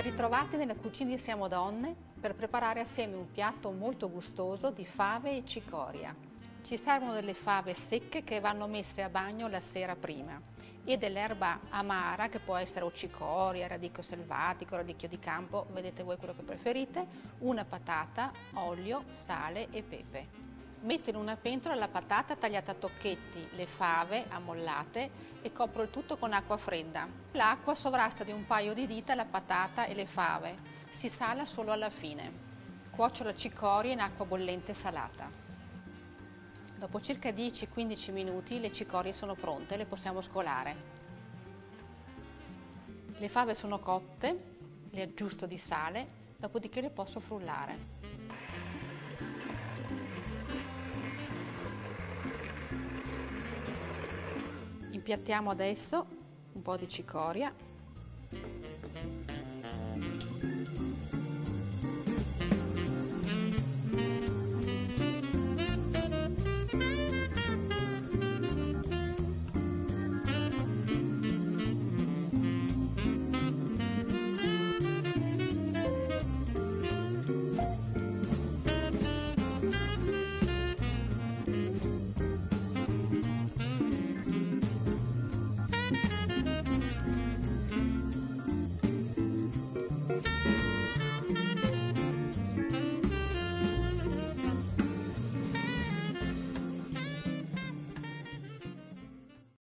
Ben ritrovati nella cucina di Siamo Donne per preparare assieme un piatto molto gustoso di fave e cicoria. Ci servono delle fave secche che vanno messe a bagno la sera prima e dell'erba amara che può essere o cicoria, radicchio selvatico, radicchio di campo, vedete voi quello che preferite, una patata, olio, sale e pepe. Metto in una pentola la patata tagliata a tocchetti, le fave ammollate e copro il tutto con acqua fredda. L'acqua sovrasta di un paio di dita la patata e le fave. Si sala solo alla fine. Cuocio la cicoria in acqua bollente salata. Dopo circa 10-15 minuti le cicorie sono pronte, le possiamo scolare. Le fave sono cotte, le aggiusto di sale, dopodiché le posso frullare. impiattiamo adesso un po' di cicoria.